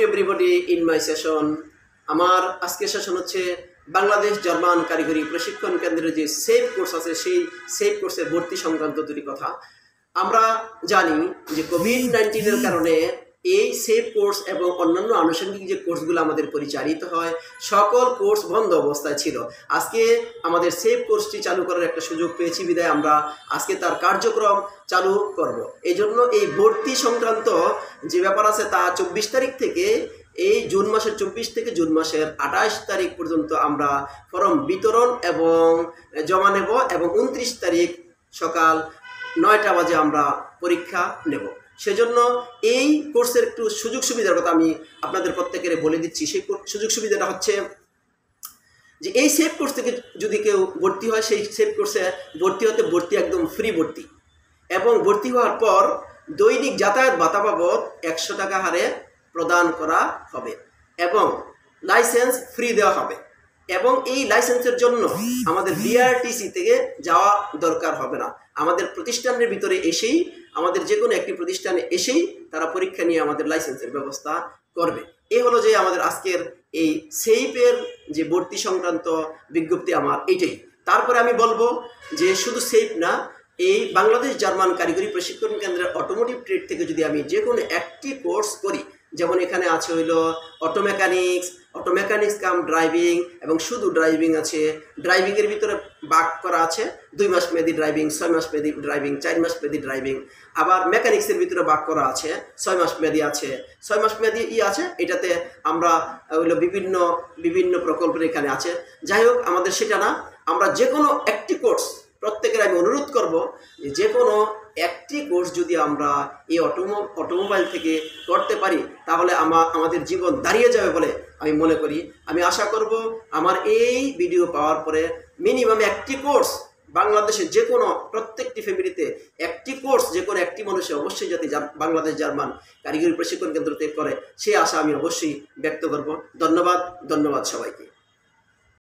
To everybody in my session আমার আজকে session হচ্ছে বাংলাদেশ জার্মান কারিগরি প্রশিক্ষণ কেন্দ্রের যে সেফ কোর্স আছে, সেই সেফ কোর্সের ভর্তি সংক্রান্ত দুটি কথা। আমরা জানি যে কোভিড নাইন্টিনের কারণে এই সেফ কোর্স এবং অন্যান্য আনুষঙ্গিক যে কোর্সগুলো আমাদের পরিচালিত হয়, সকল কোর্স বন্ধ অবস্থায় ছিল। আজকে আমাদের সেফ কোর্সটি চালু করার একটা সুযোগ পেয়েছি, বিদায়। আমরা আজকে তার কার্যক্রম চালু করব। এই জন্য এই ভর্তি সংক্রান্ত যে ব্যাপার আছে তা চব্বিশ তারিখ থেকে, এই জুন মাসের চব্বিশ থেকে জুন মাসের আঠাশ তারিখ পর্যন্ত আমরা ফর্ম বিতরণ এবং জমা নেব এবং উনত্রিশ তারিখ সকাল নয়টা বাজে আমরা পরীক্ষা নেব। সেজন্য এই কোর্সের একটু সুযোগ সুবিধার কথা আমি আপনাদের প্রত্যেকের বলে দিচ্ছি। সেই সুযোগ সুবিধাটা হচ্ছে যে এই সেফ কোর্স থেকে যদি কেউ ভর্তি হয়, সেই সেফ কোর্সে ভর্তি হতে ভর্তি একদম ফ্রি ভর্তি। এবং ভর্তি হওয়ার পর দৈনিক যাতায়াত ভাতা বাবদ একশো টাকা হারে প্রদান করা হবে এবং লাইসেন্স ফ্রি দেওয়া হবে। এবং এই লাইসেন্সের জন্য আমাদের বিআরটিসি থেকে যাওয়া দরকার হবে না। আমাদের প্রতিষ্ঠানের ভিতরে এসেই, আমাদের যে কোনো একটি প্রতিষ্ঠানে এসেই তারা পরীক্ষা নিয়ে আমাদের লাইসেন্সের ব্যবস্থা করবে। এ হলো যে আমাদের আজকের এই সেইপের যে ভর্তি সংক্রান্ত বিজ্ঞপ্তি আমার এটাই তারপরে আমি বলব যে শুধু সেইপ না, এই বাংলাদেশ জার্মান কারিগরি প্রশিক্ষণ কেন্দ্রের অটোমোটিভ ট্রেড থেকে যদি আমি যে কোনো একটি কোর্স করি, যেমন এখানে আছে হইল auto mechanics auto mechanics cum driving এবং শুধু ড্রাইভিং আছে। ড্রাইভিংয়ের ভিতরে বাক করা আছে। দুই মাস মেয়াদি ড্রাইভিং ছয় মাস মেয়াদি ড্রাইভিং চার মাস মেয়াদি ড্রাইভিং আবার মেকানিক্সের ভিতরে বাক করা আছে। ছয় মাস মেয়াদি আছে। ছয় মাস মেয়াদি ই আছে। এটাতে আমরা ওইগুলো বিভিন্ন বিভিন্ন প্রকল্পের এখানে আছে। যাই হোক, আমাদের সেটা না। আমরা যে কোনো একটি কোর্স প্রত্যেকের আমি অনুরোধ করব যে কোনো একটি কোর্স যদি আমরা এই অটোমো, অটোমোবাইল থেকে করতে পারি, তাহলে আমা, আমাদের জীবন দাঁড়িয়ে যাবে বলে আমি মনে করি। আমি আশা করব আমার এই ভিডিও পাওয়ার পরে মিনিমাম একটি কোর্স, বাংলাদেশের যে কোনো প্রত্যেকটি ফ্যামিলিতে একটি কোর্স, যে কোনো একটি মানুষে অবশ্যই যাতে বাংলাদেশ জার্মান কারিগরি প্রশিক্ষণ কেন্দ্রতে করে, সে আশা আমি অবশ্যই ব্যক্ত করব। ধন্যবাদ ধন্যবাদ সবাইকে।